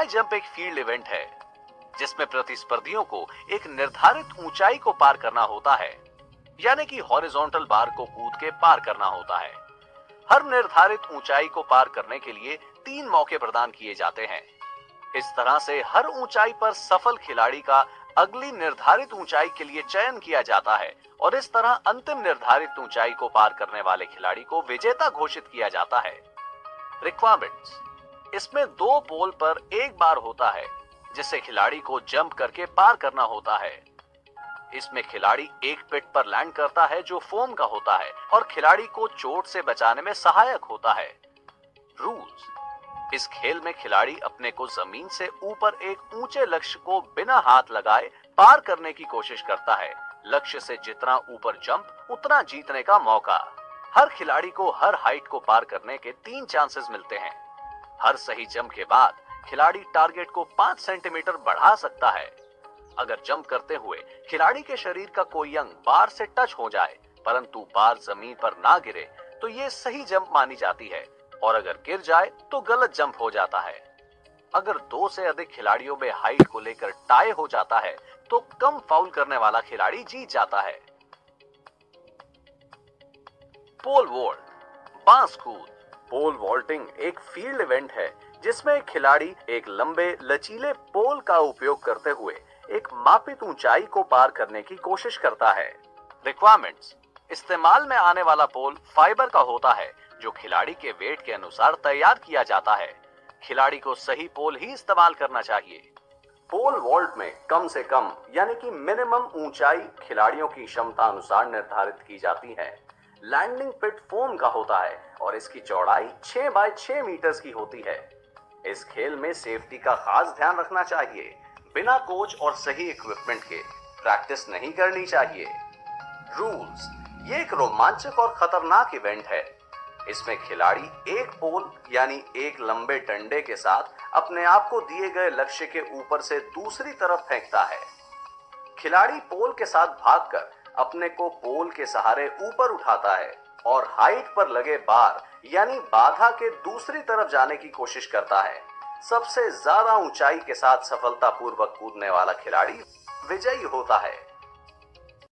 High jump एक field event है, जिसमें प्रतिस्पर्धियों को एक निर्धारित ऊंचाई को पार करना होता है, यानी कि हॉरिजॉन्टल बार को कूद के पार करना होता है। हर निर्धारित ऊंचाई को पार करने के लिए तीन मौके प्रदान किए जाते हैं। इस तरह से हर ऊंचाई पर सफल खिलाड़ी का अगली निर्धारित ऊंचाई के लिए चयन किया जाता है, और इस तरह अंतिम निर्धारित ऊंचाई को पार करने वाले खिलाड़ी को विजेता घोषित किया जाता है। रिक्वायरमेंट्स इसमें दो पोल पर एक बार होता है, जिसे खिलाड़ी को जंप करके पार करना होता है। इसमें खिलाड़ी एक पिट पर लैंड करता है, जो फोम का होता है, और खिलाड़ी को चोट से बचाने में सहायक होता है। रूल्स। इस खेल में खिलाड़ी अपने को ज़मीन से ऊपर एक ऊँचे लक्ष्य को बिना हाथ लगाए पार करने की कोशिश करता है। लक्ष्य से जितना ऊपर जंप, उतना जीतने का मौका। हर खिलाड़ी को हर हाइट को पार करने के तीन चांसेस मिलते हैं। हर सही जंप के बाद खिलाड़ी टारगेट को पाँच सेंटीमीटर बढ़ा सकता है। अगर जंप करते हुए खिलाड़ी के शरीर का कोई अंग बार से टच हो जाए, परंतु बार ज़मीन पर ना गिरे तो ये सही जंप मानी जाती है, और अगर गिर जाए तो गलत जंप हो जाता है। अगर दो से अधिक खिलाड़ियों में हाइट को लेकर टाई हो जाता है तो कम फाउल करने वाला खिलाड़ी जीत जाता है। पोल वॉल्ट बाँस कूद। पोल वॉल्टिंग एक फ़ील्ड इवेंट है, जिसमें खिलाड़ी एक लंबे, लचीले पोल का उपयोग करते हुए एक मापित ऊंचाई को पार करने की कोशिश करता है। रिक्वायरमेंट्स इस्तेमाल में आने वाला पोल फाइबर का होता है, जो खिलाड़ी के वेट के अनुसार तैयार किया जाता है। खिलाड़ी को सही पोल ही इस्तेमाल करना चाहिए। पोल वॉल्ट में कम से कम, यानी कि मिनिमम ऊंचाई खिलाड़ियों की क्षमता अनुसार निर्धारित की जाती है। लैंडिंग पिट फोम का होता है और इसकी चौड़ाई 6 बाय 6 मीटर्स की होती है। इस खेल में सेफ्टी का खास ध्यान रखना चाहिए, बिना कोच और सही इक्विपमेंट के। प्रैक्टिस नहीं करनी चाहिए। रूल्स ये एक रोमांचक और खतरनाक इवेंट है। इसमें खिलाड़ी एक पोल यानी एक लंबे डंडे के साथ अपने आप को दिए गए लक्ष्य के ऊपर से दूसरी तरफ़ फेंकता है। खिलाड़ी पोल के साथ भागकर अपने को पोल के सहारे ऊपर उठाता है। और हाइट पर लगे बार यानी बाधा के दूसरी तरफ़ जाने की कोशिश करता है। सबसे ज़्यादा ऊंचाई के साथ सफलतापूर्वक कूदने वाला खिलाड़ी विजयी होता है।